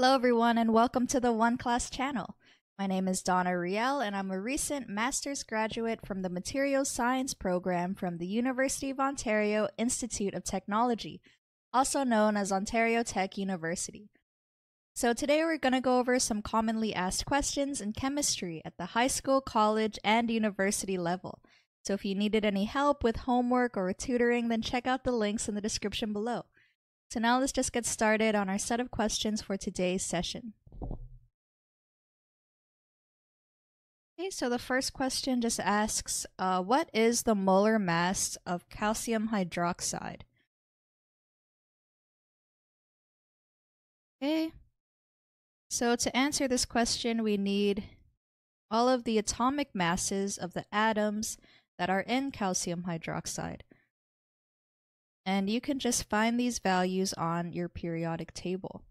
Hello, everyone, and welcome to the OneClass channel. My name is Donna Riel, and I'm a recent master's graduate from the Materials Science program from the University of Ontario Institute of Technology, also known as Ontario Tech University. So, today we're going to go over some commonly asked questions in chemistry at the high school, college, and university level. So, if you needed any help with homework or tutoring, then check out the links in the description below. So now let's just get started on our set of questions for today's session. Okay, so the first question just asks, uh, what is the molar mass of calcium hydroxide? Okay, so to answer this question, we need all of the atomic masses of the atoms that are in calcium hydroxide. And you can just find these values on your periodic table.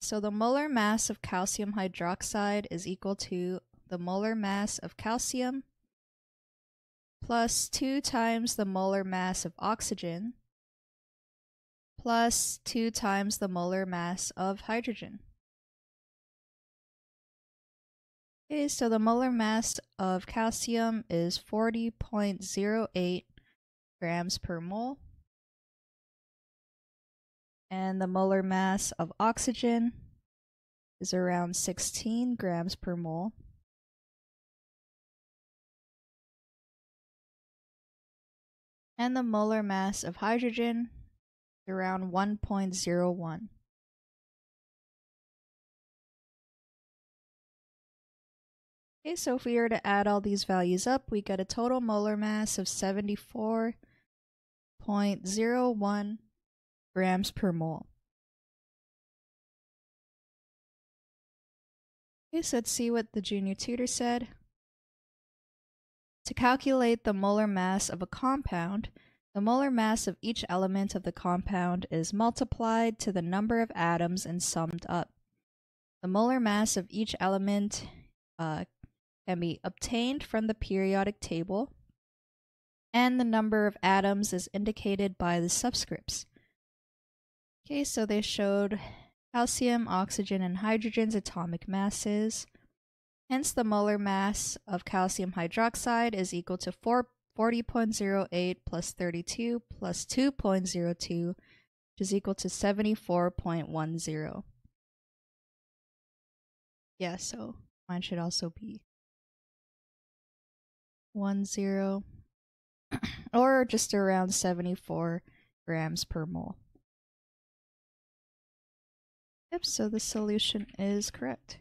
So the molar mass of calcium hydroxide is equal to the molar mass of calcium plus 2 times the molar mass of oxygen plus 2 times the molar mass of hydrogen. Okay, so the molar mass of calcium is 40.08 grams per mole. And the molar mass of oxygen is around 16 grams per mole. And the molar mass of hydrogen is around 1.01. Okay, so if we were to add all these values up, we get a total molar mass of 74 0.01 grams per mole. Okay, so let's see what the Janine tutor said. To calculate the molar mass of a compound, the molar mass of each element of the compound is multiplied to the number of atoms and summed up. The molar mass of each element uh, can be obtained from the periodic table and the number of atoms is indicated by the subscripts. Okay, so they showed calcium, oxygen, and hydrogen's atomic masses. Hence, the molar mass of calcium hydroxide is equal to 4, 40.08 plus 32 plus 2.02, which is equal to 74.10. Yeah, so mine should also be 10 or just around 74 grams per mole. Yep, so the solution is correct.